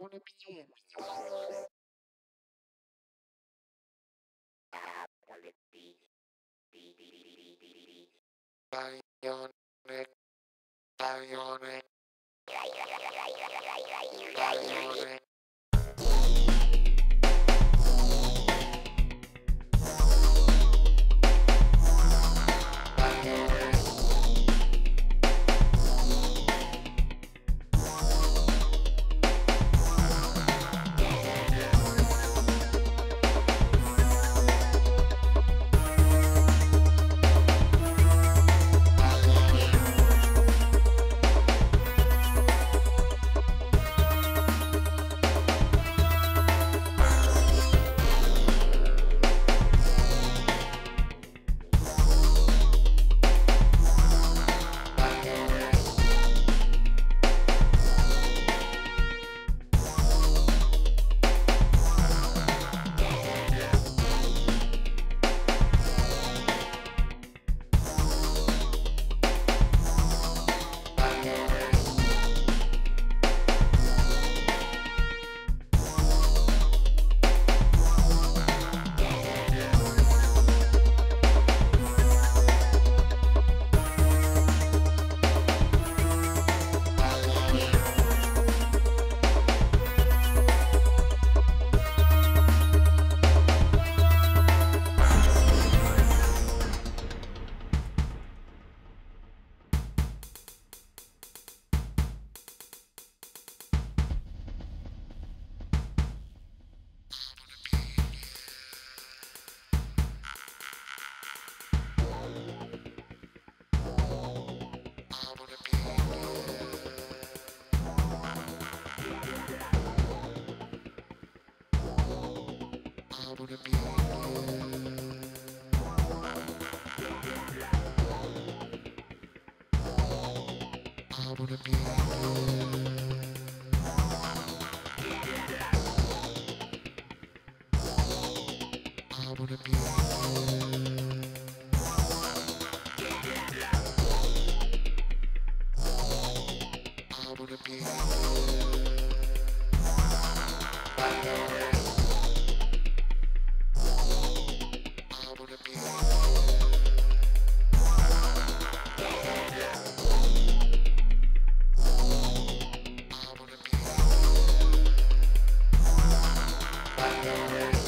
Bionic, bionic, Yeah. Thank you.